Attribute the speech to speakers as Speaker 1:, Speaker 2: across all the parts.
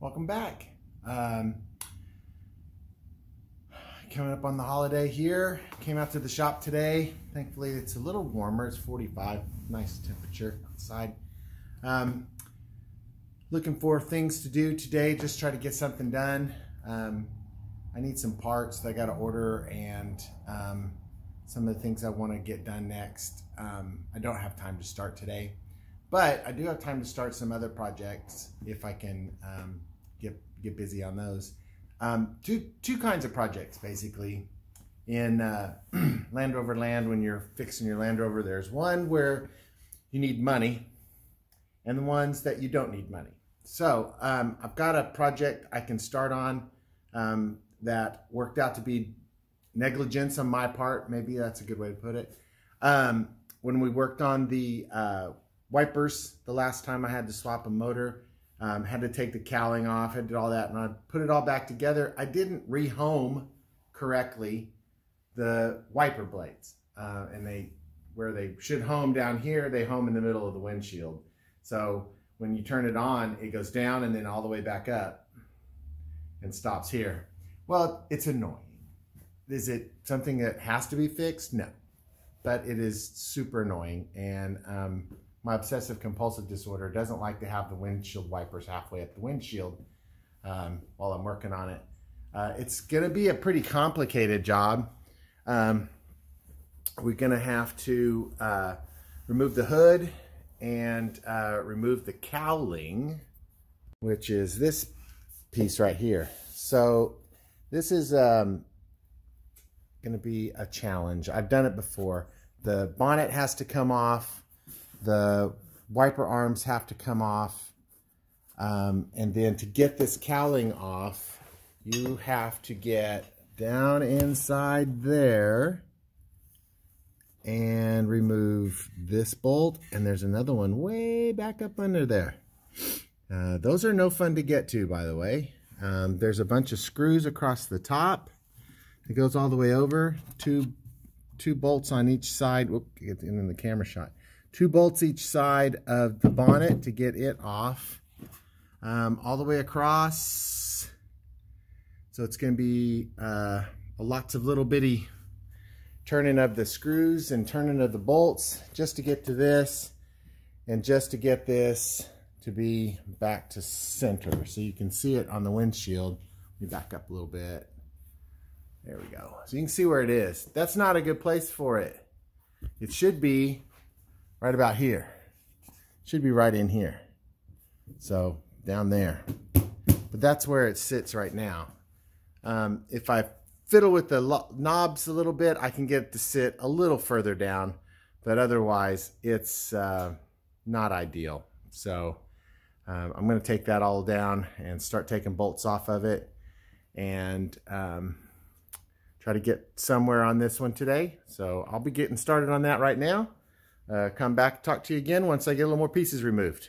Speaker 1: welcome back. Um, coming up on the holiday here. Came out to the shop today. Thankfully, it's a little warmer. It's 45, nice temperature outside. Um, looking for things to do today. Just try to get something done. Um, I need some parts that I got to order and um, some of the things I want to get done next. Um, I don't have time to start today, but I do have time to start some other projects if I can um, get get busy on those. Um, two two kinds of projects basically in uh, Land Rover Land when you're fixing your Land Rover. There's one where you need money, and the ones that you don't need money. So um, I've got a project I can start on um, that worked out to be negligence on my part. Maybe that's a good way to put it. Um, when we worked on the uh, wipers the last time I had to swap a motor, um, had to take the cowling off, I did all that, and I put it all back together. I didn't rehome correctly the wiper blades, uh, and they where they should home down here, they home in the middle of the windshield. So when you turn it on, it goes down and then all the way back up and stops here. Well, it's annoying. Is it something that has to be fixed? No, but it is super annoying. And um, my obsessive compulsive disorder doesn't like to have the windshield wipers halfway up the windshield um, while I'm working on it. Uh, it's going to be a pretty complicated job. Um, we're going to have to uh, remove the hood and uh, remove the cowling, which is this piece right here. So this is um, going to be a challenge. I've done it before. The bonnet has to come off. The wiper arms have to come off. Um, and then to get this cowling off, you have to get down inside there and remove this bolt. And there's another one way back up under there. Uh, those are no fun to get to, by the way. Um, there's a bunch of screws across the top. It goes all the way over. Two, two bolts on each side. Whoop, get in the camera shot. Two bolts each side of the bonnet to get it off. Um, all the way across. So it's going to be uh, lots of little bitty turning of the screws and turning of the bolts just to get to this and just to get this to be back to center. So you can see it on the windshield. Let me back up a little bit. There we go. So you can see where it is. That's not a good place for it. It should be right about here. Should be right in here. So down there. But that's where it sits right now. Um, if I fiddle with the knobs a little bit, I can get it to sit a little further down. But otherwise, it's uh, not ideal. So um, I'm going to take that all down and start taking bolts off of it. And um, try to get somewhere on this one today. So I'll be getting started on that right now. Uh, come back talk to you again once I get a little more pieces removed.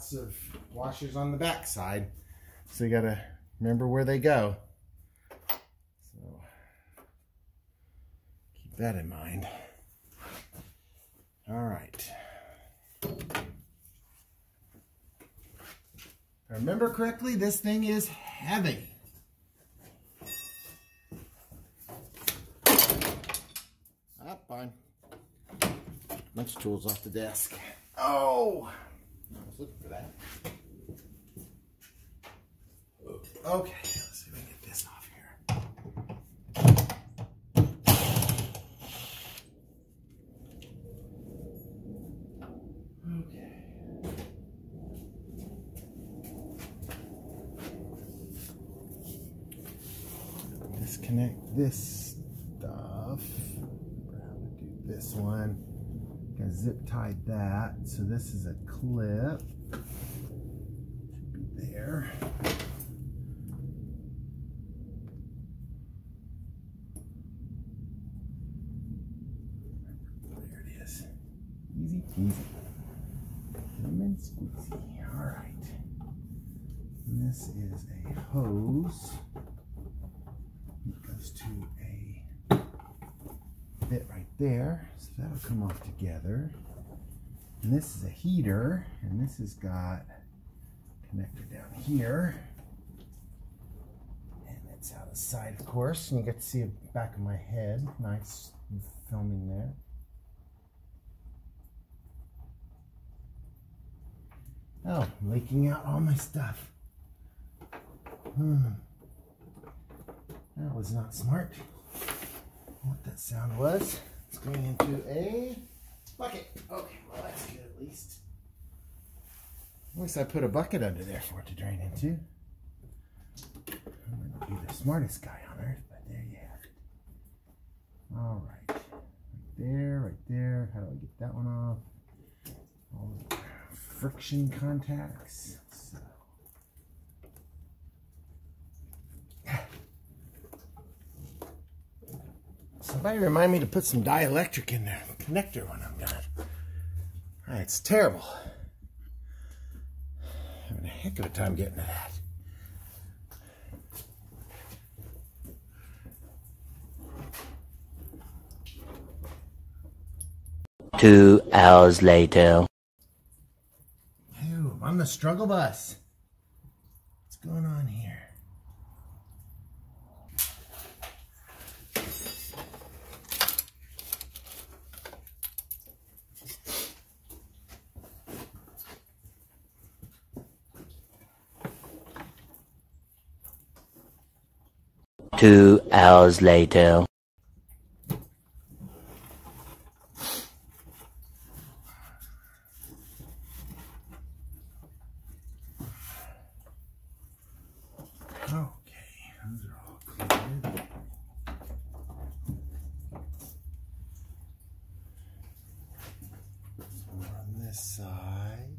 Speaker 1: lots of washers on the back side. So you gotta remember where they go. So keep that in mind. All right. I remember correctly, this thing is heavy. Ah, fine. Bunch of tools off the desk. Oh! looking for that. Okay, let's see if we can get this off here. Okay. Disconnect this stuff. Remember how to do this one. Gonna zip tie that. So this is a clip. Should be there. There it is. Easy peasy. Squeezy. All right. And this is a hose. It goes to a bit right there. So that'll come off together. And this is a heater. And this has got connector down here. And it's out of sight, of course. And you get to see the back of my head. Nice filming there. Oh, leaking out all my stuff. Hmm. That was not smart. What that sound was. It's going into a bucket. Okay, well that's good at least. At least I put a bucket under there for it to drain into. I'm gonna be the smartest guy on earth, but there you have it. All right, right there, right there. How do I get that one off? All the friction contacts. So. Somebody remind me to put some dielectric in there, connector when I'm done. All right, it's terrible. Having a heck of a time getting to that.
Speaker 2: Two hours later.
Speaker 1: I'm the struggle bus. What's going on here?
Speaker 2: Two hours later.
Speaker 1: Okay, those are all cleared. So we're on this side.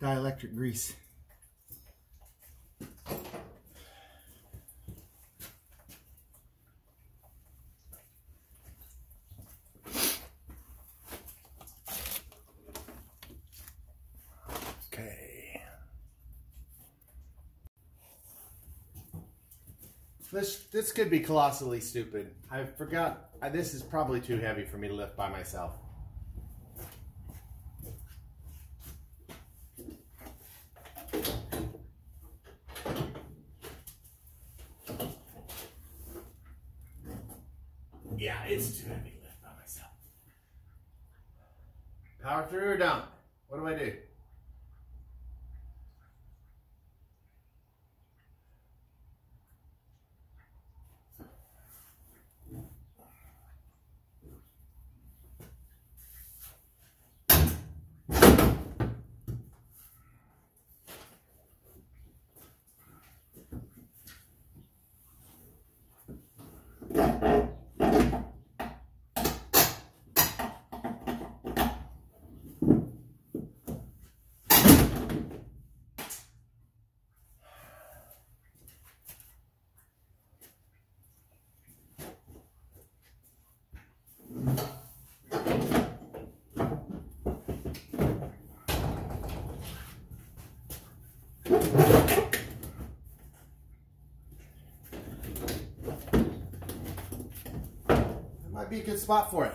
Speaker 1: Dielectric grease. Okay. This this could be colossally stupid. I forgot. This is probably too heavy for me to lift by myself. Yeah, it's too heavy to lift by myself. Power through or down? What do I do? That might be a good spot for it.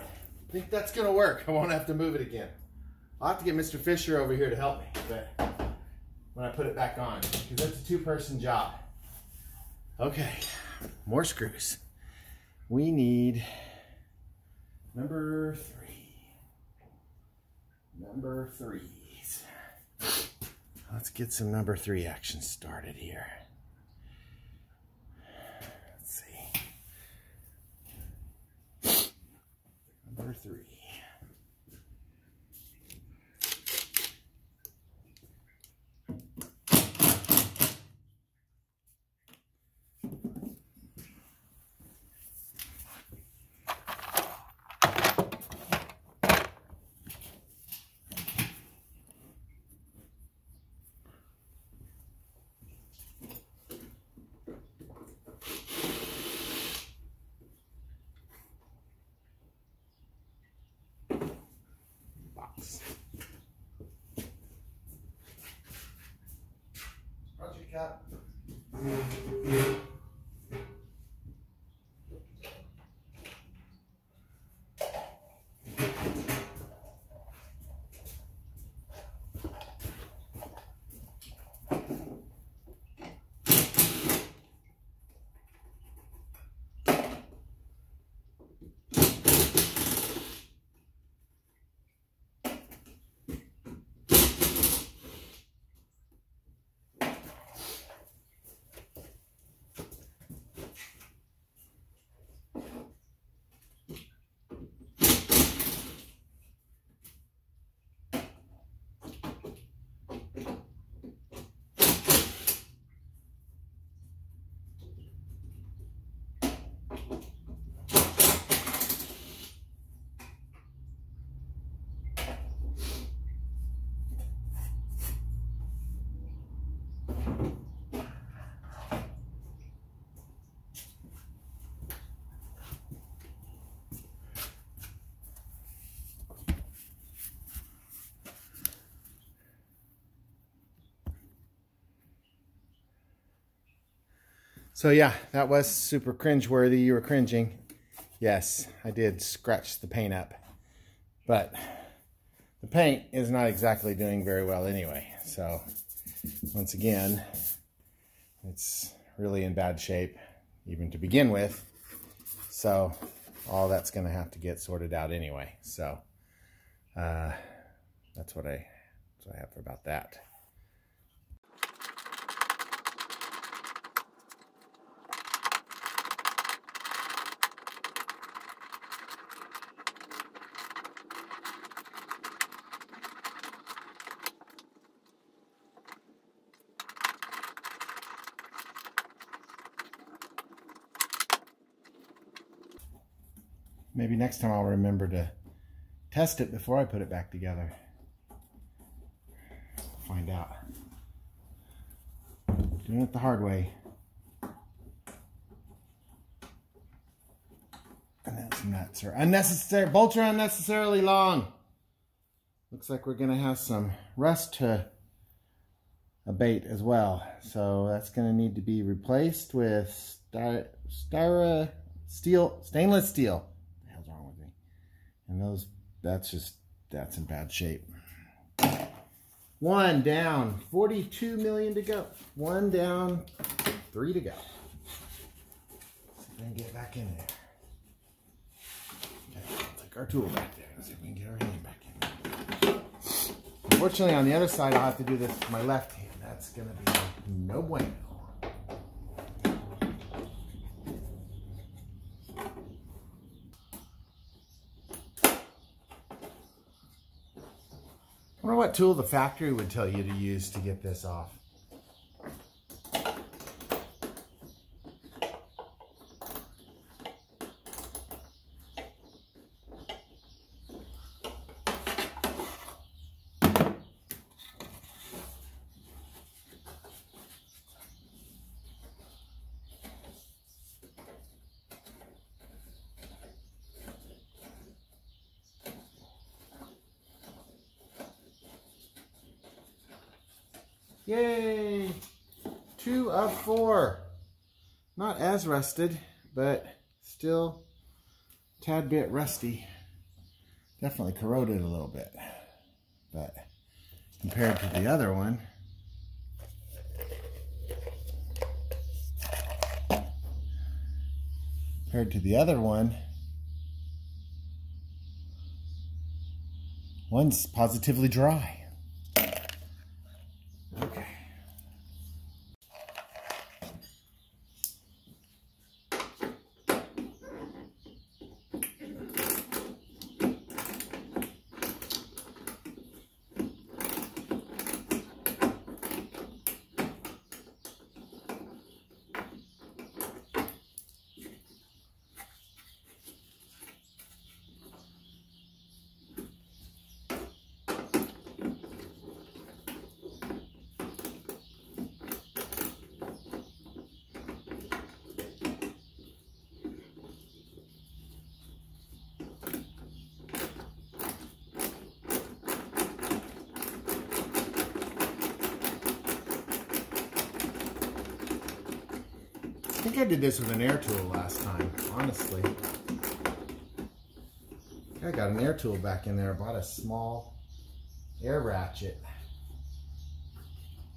Speaker 1: I think that's gonna work. I won't have to move it again. I'll have to get Mr. Fisher over here to help me, but when I put it back on, because that's a two-person job. Okay, more screws. We need number three. Number threes. Let's get some number three action started here. Let's see. Number three. Mm-hmm. So yeah, that was super cringe-worthy. You were cringing. Yes, I did scratch the paint up. But the paint is not exactly doing very well anyway. So once again, it's really in bad shape, even to begin with. So all that's going to have to get sorted out anyway. So uh, that's what I, that's what I have for about that. Maybe next time I'll remember to test it before I put it back together. Find out. Doing it the hard way. And some nuts are unnecessary. Bolts are unnecessarily long. Looks like we're gonna have some rust to abate as well. So that's gonna need to be replaced with sty styra steel, stainless steel. What the hell's wrong with me? And those, that's just, that's in bad shape. One down, 42 million to go. One down, three to go. If get back in there. Okay, I'll take our tool back there and see if we can get our hand back in. Unfortunately, on the other side, I'll have to do this with my left hand. That's gonna be no bueno. I wonder what tool the factory would tell you to use to get this off. Yay! Two of four. Not as rusted, but still tad bit rusty. Definitely corroded a little bit. But compared to the other one, compared to the other one, one's positively dry. Think I did this with an air tool last time, honestly. I got an air tool back in there. I bought a small air ratchet.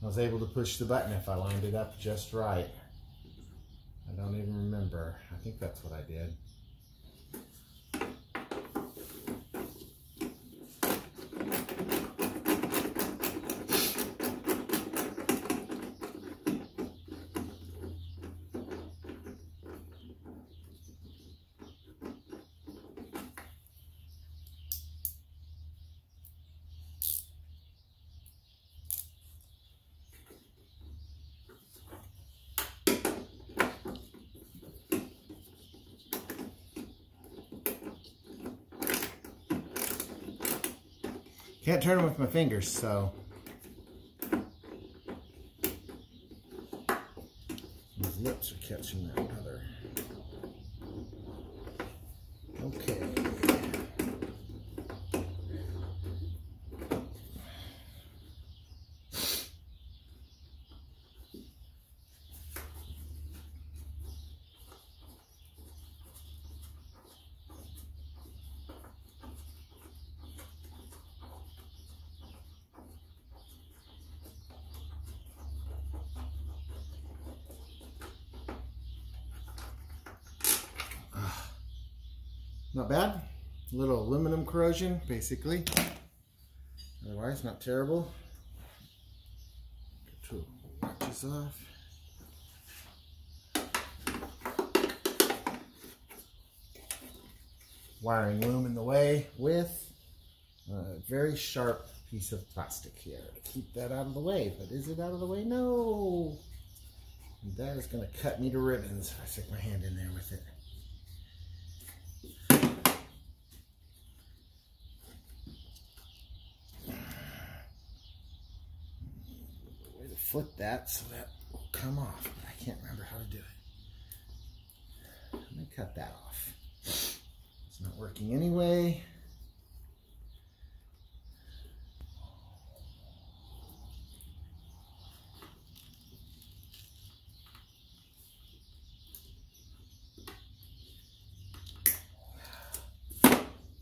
Speaker 1: I was able to push the button if I lined it up just right. I don't even remember. I think that's what I did. Can't turn them with my fingers, so. Lips are catching that other. Okay. Bad. A little aluminum corrosion, basically. Otherwise, not terrible. Get two watches off. Wiring loom in the way with a very sharp piece of plastic here to keep that out of the way. But is it out of the way? No. That is going to cut me to ribbons if I stick my hand in there with it. Flip that so that will come off. But I can't remember how to do it. Let me cut that off. It's not working anyway.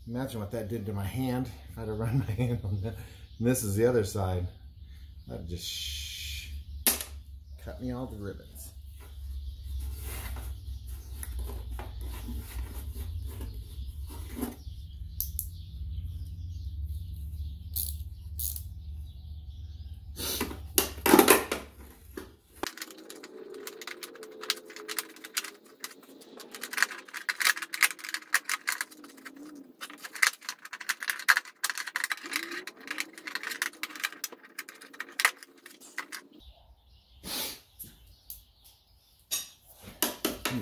Speaker 1: Imagine what that did to my hand if I had have run my hand on that. And this is the other side. That just cut me all the ribbons.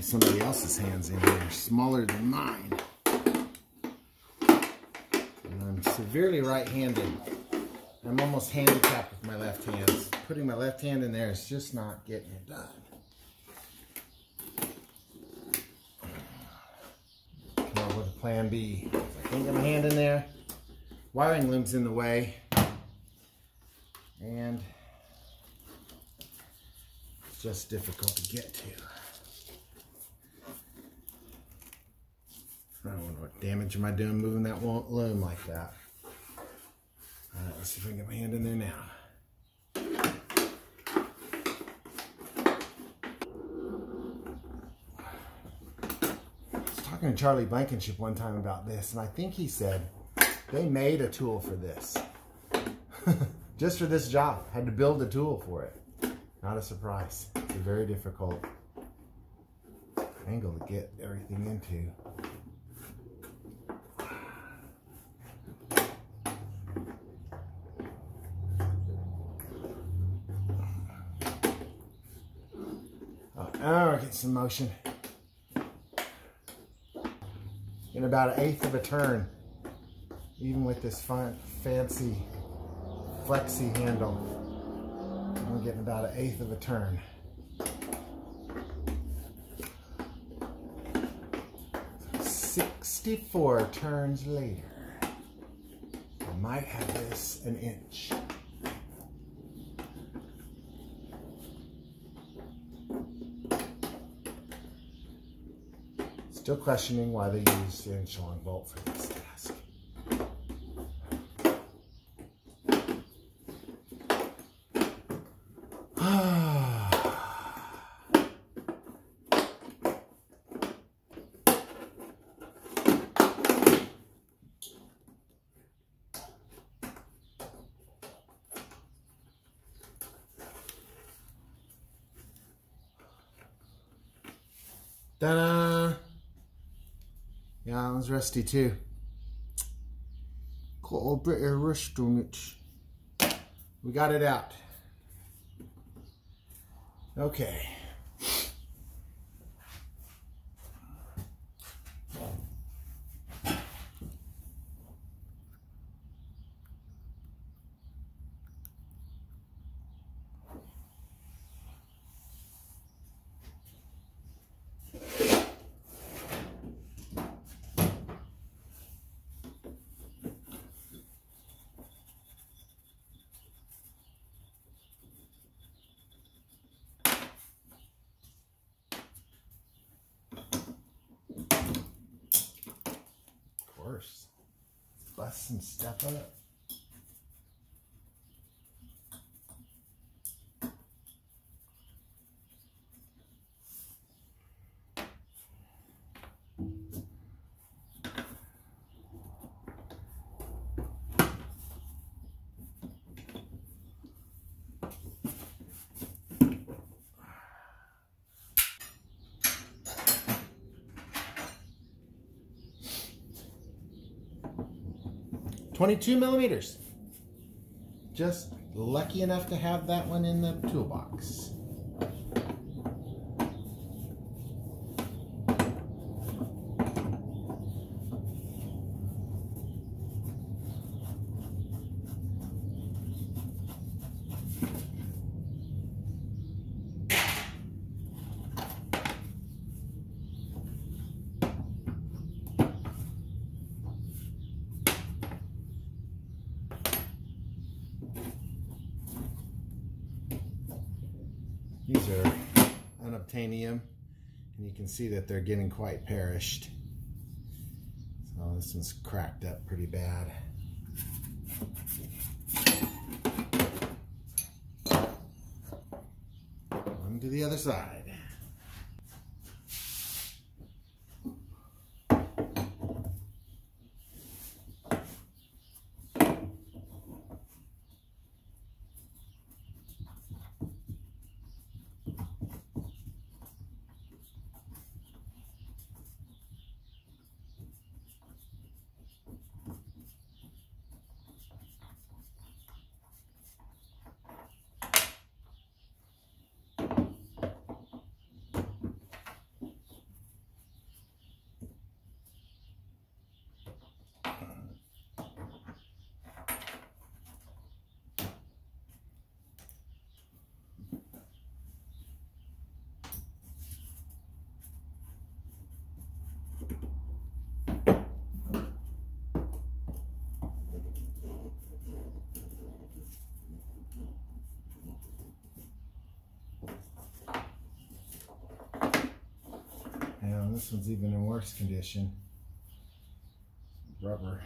Speaker 1: Somebody else's hands in here, smaller than mine. And I'm severely right-handed. I'm almost handicapped with my left hand. Putting my left hand in there is just not getting it done. Come up with a plan B. I can't get my hand in there. Wiring loom's in the way. And just difficult to get to. I don't know what damage am I doing moving that loom like that. All right, let's see if I can get my hand in there now. I was talking to Charlie Blankenship one time about this, and I think he said they made a tool for this. Just for this job. Had to build a tool for it. Not a surprise. It's a very difficult angle to get everything into. Oh, oh get some motion. In about an eighth of a turn. Even with this fun, fancy flexi handle. I'm getting about an eighth of a turn. Sixty-four turns later. I might have this an inch. Still questioning why they used the inch long bolt for this task. Ta-da! One's rusty too. Got a bit of rust on it. We got it out. Okay. Of course. Bust some stuff up. Twenty-two millimeters. Just lucky enough to have that one in the toolbox. These are unobtainium, and you can see that they're getting quite perished. So this one's cracked up pretty bad. On to the other side. This one's even in worse condition. Rubber.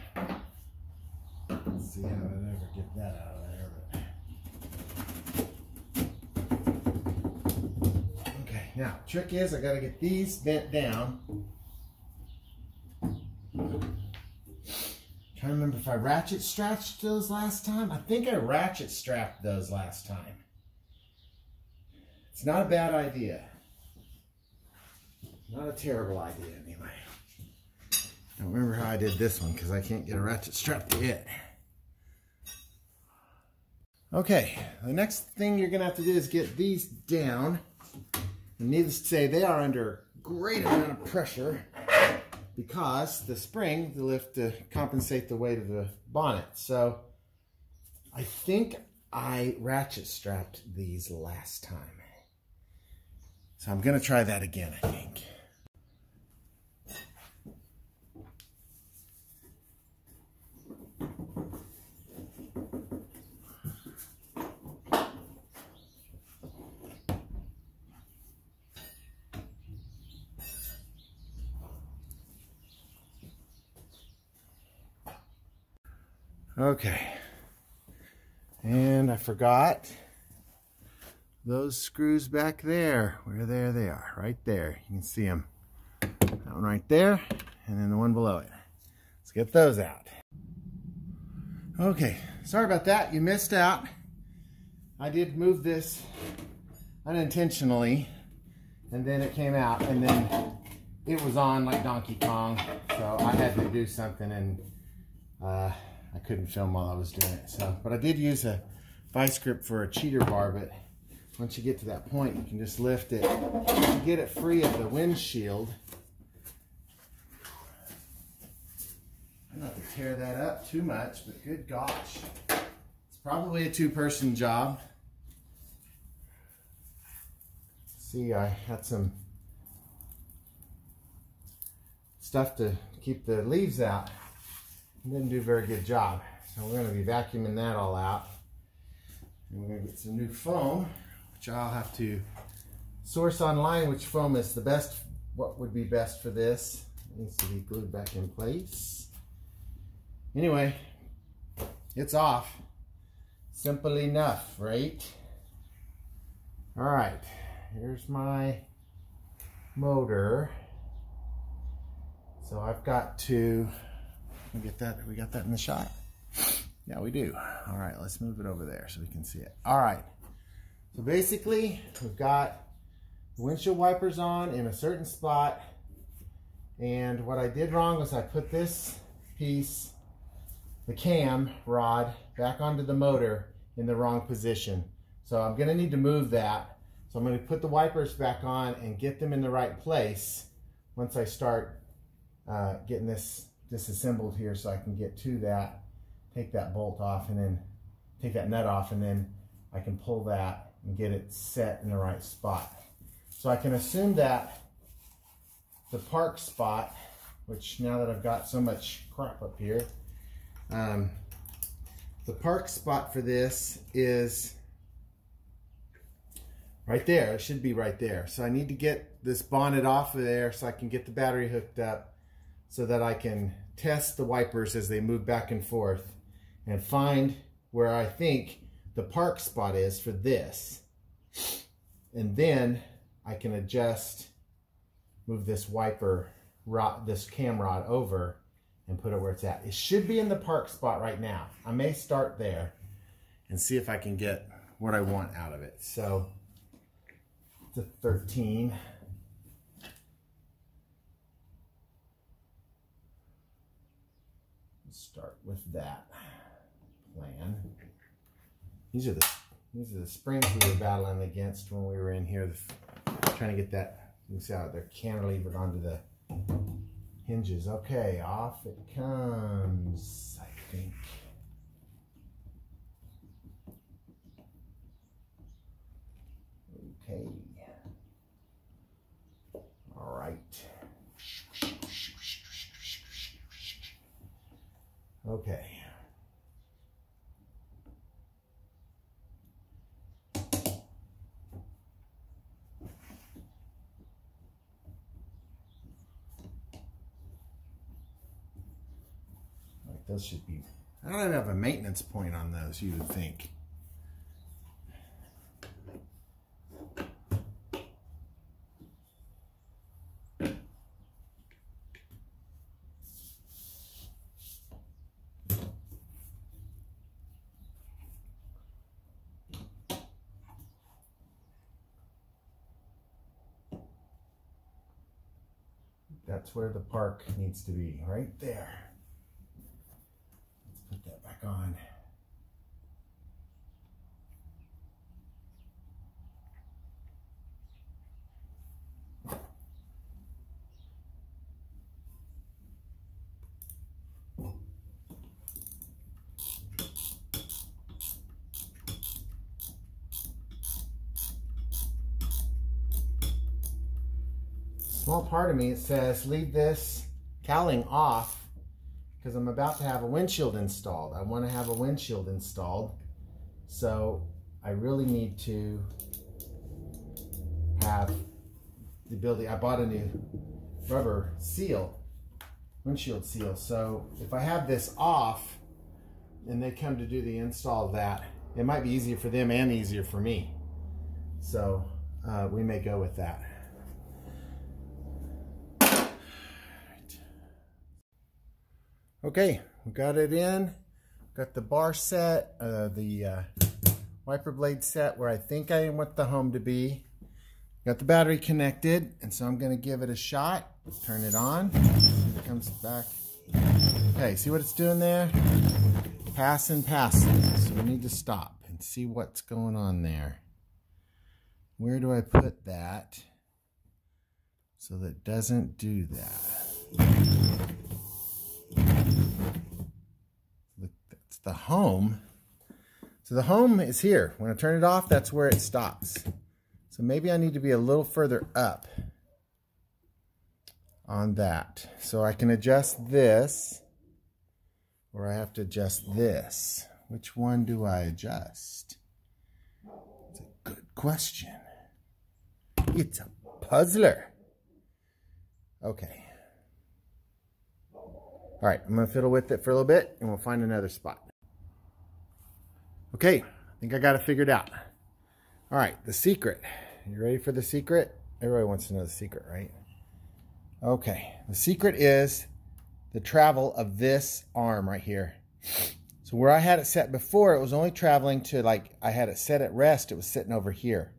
Speaker 1: Let's see how I'd ever get that out of there. But... Okay, now trick is I gotta get these bent down. Trying to remember if I ratchet strapped those last time. I think I ratchet strapped those last time. It's not a bad idea. Not a terrible idea, anyway. Don't remember how I did this one because I can't get a ratchet strap to it. Okay, the next thing you're going to have to do is get these down. And needless to say, they are under great amount of pressure because the spring, the lift to compensate the weight of the bonnet. So I think I ratchet strapped these last time. So I'm going to try that again, I think. Okay. And I forgot those screws back there. Where there they are, right there. You can see them. That one right there, and then the one below it. Let's get those out. Okay, sorry about that. You missed out. I did move this unintentionally, and then it came out, and then it was on like Donkey Kong, so I had to do something, and uh, I couldn't film while I was doing it. So, but I did use a vice grip for a cheater bar, but once you get to that point, you can just lift it get it free of the windshield. I'm not to tear that up too much, but good gosh. It's probably a two-person job. See, I had some stuff to keep the leaves out. Didn't do a very good job. So we're going to be vacuuming that all out. And we're going to get some new foam, which I'll have to source online which foam is the best, what would be best for this. It needs to be glued back in place. Anyway, it's off. Simple enough, right? All right, here's my motor. So I've got to we get that. We got that in the shot. Yeah, we do. All right, let's move it over there so we can see it. All right. So basically, we've got the windshield wipers on in a certain spot. And what I did wrong was I put this piece, the cam rod, back onto the motor in the wrong position. So I'm gonna need to move that. So I'm gonna put the wipers back on and get them in the right place once I start uh, getting this disassembled here so I can get to that, take that bolt off and then take that nut off and then I can pull that and get it set in the right spot. So I can assume that the park spot, which now that I've got so much crap up here, um, the park spot for this is right there. It should be right there. So I need to get this bonnet off of there so I can get the battery hooked up so that I can test the wipers as they move back and forth and find where I think the park spot is for this. And then I can adjust, move this wiper, rod, this cam rod over and put it where it's at. It should be in the park spot right now. I may start there and see if I can get what I want out of it. So it's a 13. Start with that plan. These are the these are the springs we were battling against when we were in here, trying to get that. See how they're cantilevered onto the hinges. Okay, off it comes. I think. Okay. All right. Okay. Those should be, I don't have a maintenance point on those, you would think. That's where the park needs to be, right there. Back on. small part of me says leave this cowling off because I'm about to have a windshield installed. I want to have a windshield installed. So I really need to have the ability. I bought a new rubber seal, windshield seal. So if I have this off and they come to do the install of that, it might be easier for them and easier for me. So uh, we may go with that. Okay, we got it in. Got the bar set, uh, the uh, wiper blade set where I think I want the home to be. Got the battery connected, and so I'm going to give it a shot. Turn it on. It comes back. Okay, see what it's doing there? Passing, passing. So we need to stop and see what's going on there. Where do I put that so that doesn't do that? That's the home. So the home is here. When I turn it off, that's where it stops. So maybe I need to be a little further up on that. So I can adjust this or I have to adjust this. Which one do I adjust? It's a good question. It's a puzzler. Okay. All right, I'm gonna fiddle with it for a little bit and we'll find another spot. Okay, I think I got it figured out. All right, the secret. You ready for the secret? Everybody wants to know the secret, right? Okay, the secret is the travel of this arm right here. So where I had it set before, it was only traveling to like, I had it set at rest, it was sitting over here.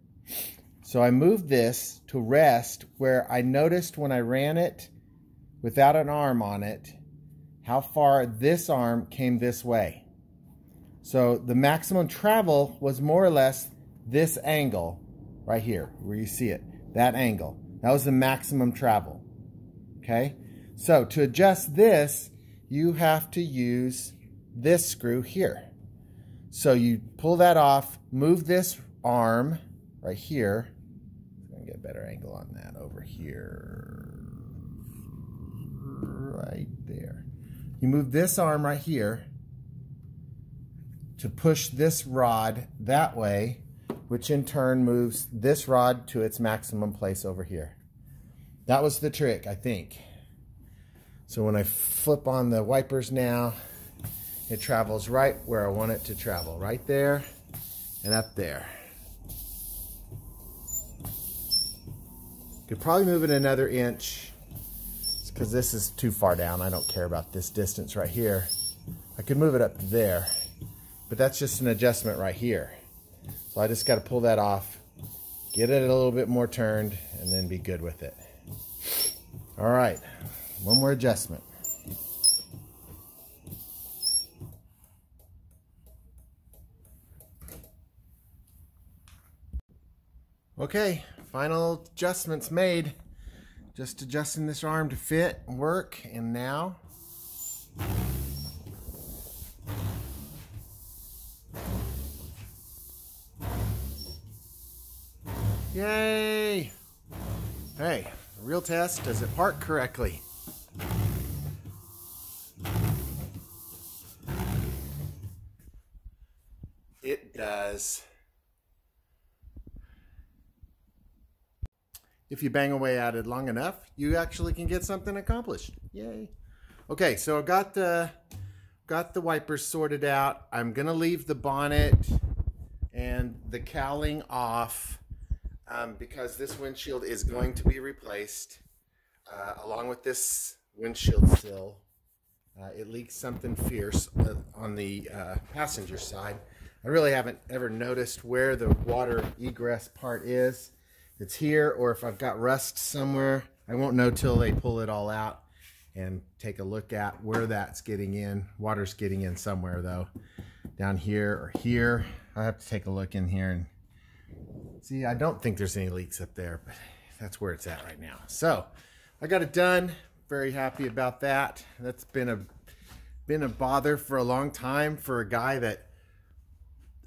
Speaker 1: So I moved this to rest where I noticed when I ran it without an arm on it, how far this arm came this way. So the maximum travel was more or less this angle right here, where you see it, that angle. That was the maximum travel, okay? So to adjust this, you have to use this screw here. So you pull that off, move this arm right here. I'm gonna get a better angle on that over here, right there. You move this arm right here to push this rod that way, which in turn moves this rod to its maximum place over here. That was the trick, I think. So when I flip on the wipers now, it travels right where I want it to travel, right there and up there. Could probably move it another inch because this is too far down. I don't care about this distance right here. I could move it up there, but that's just an adjustment right here. So I just got to pull that off, get it a little bit more turned, and then be good with it. All right, one more adjustment. Okay, final adjustments made. Just adjusting this arm to fit and work, and now Yay! Hey, real test, does it park correctly? It does. If you bang away at it long enough, you actually can get something accomplished. Yay. Okay, so I got the got the wipers sorted out. I'm gonna leave the bonnet and the cowling off um, because this windshield is going to be replaced uh, along with this windshield sill. Uh, it leaks something fierce uh, on the uh, passenger side. I really haven't ever noticed where the water egress part is. It's here, or if I've got rust somewhere, I won't know till they pull it all out and take a look at where that's getting in. Water's getting in somewhere though, down here or here. I have to take a look in here and see. I don't think there's any leaks up there, but that's where it's at right now. So I got it done. Very happy about that. That's been a been a bother for a long time for a guy that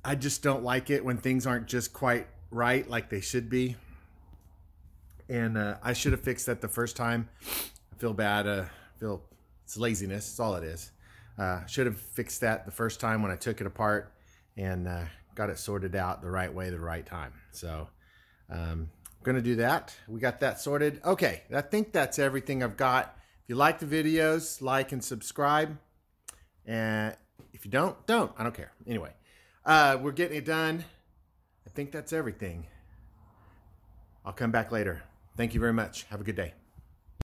Speaker 1: I just don't like it when things aren't just quite right like they should be. And uh, I should have fixed that the first time. I feel bad. Uh, feel it's laziness. It's all it is. Uh, should have fixed that the first time when I took it apart and uh, got it sorted out the right way, the right time. So um, I'm gonna do that. We got that sorted. Okay, I think that's everything I've got. If you like the videos, like and subscribe. And if you don't, don't. I don't care. Anyway, uh, we're getting it done. I think that's everything. I'll come back later. Thank you very much. Have a good day.